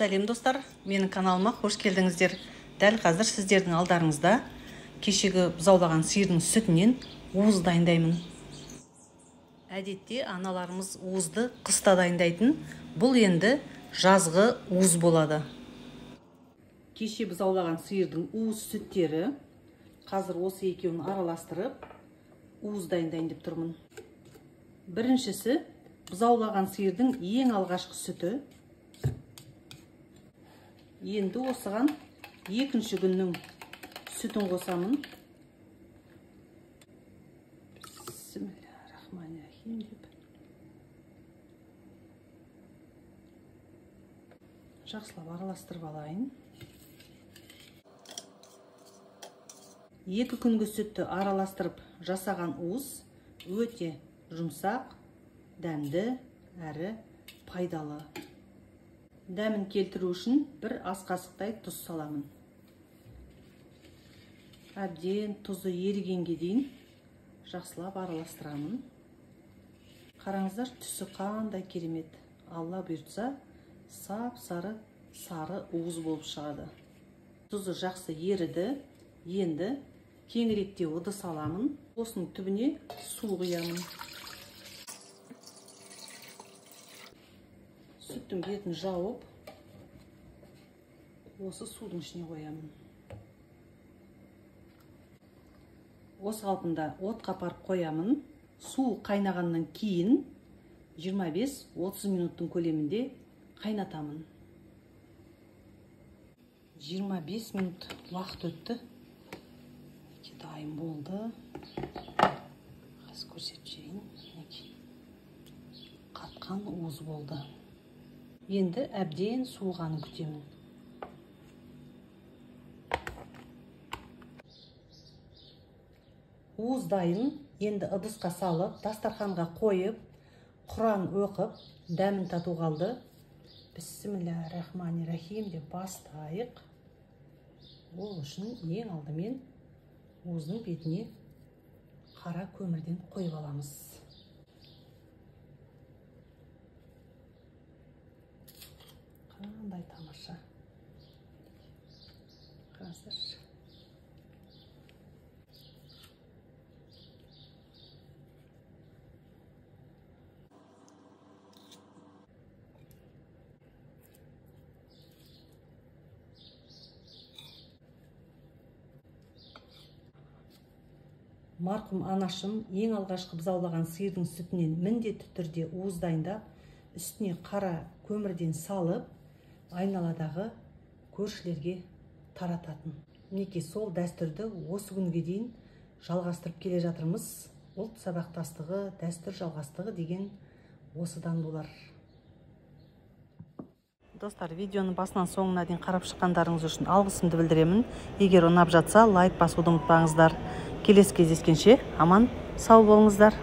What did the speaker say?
сәлем достар. Менің каналыма қош келдіңіздер. Дәл қазір сіздердің алдарыңызда кешегі бұзаулаған сиырдың сүтінен уыз дайындаймын. Әдетте аналарымыз уызды қыста дайындайтын. Бұл енді жазғы уыз болады. Кеше бұзаулаған сиырдың уыз сүттері қазір осы екеуін араластырып уыз дайындайын деп тұрмын. Біріншісі бұзаулаған сиырдың ең алғашқы сүті енді осыған екінші күннің сүтін қосамын. Жақсылап араластырып алайын. Екі күнгі сүтті араластырып жасаған уыз өте жұмсақ дәмді әрі пайдалы. Дәмін келтіру үшін бір ас қасықтай тұз саламын. Әбден тұзы ерігенге дейін жақсылап араластырамын. Қараңыздар түсі қандай керемет. Алла бұйыртса сап сары сары уыз болып шығады. Тұзы жақсы еріді енді кеңіректе ыдыс аламын осының түбіне су құямын. Сүттің бетін жауып осы судың ішіне қоямын. Осы қалпында отқа апарып қоямын. Су қайнағаннан кейін 25-30 минуттың көлемінде қайнатамын. 25 минут уақыт өтті. Дайын болды. Қазір көрсетіп жіберейін қатқан уыз болды. Енді әбден суығанын күтемін. Уыз дайын. Енді ыдысқа салып дастарханға қойып құран оқып дәмін тату қалды. Рахим деп бастайық. Ол үшін ең алдымен уыздың бетіне қара көмірден қойып аламыз. Қандай тамаша. Қазір марқұм анашым ең алғашқы бұзаулаған сиырдың сүтінен міндетті түрде уыз дайындап үстіне қара көмірден салып айналадағы көршілерге тарататын. Мінекей сол дәстүрді осы күнге дейін жалғастырып келе жатырмыз. Ұлт сабақтастығы дәстүр жалғастығы деген осыдан болар. Достар видеоны басынан соңына дейін қарап шыққандарыңыз үшін алғысымды білдіремін. Егер ұнап жатса лайк басуды ұмытпаңыздар. Келесі кездескенше аман сау болыңыздар.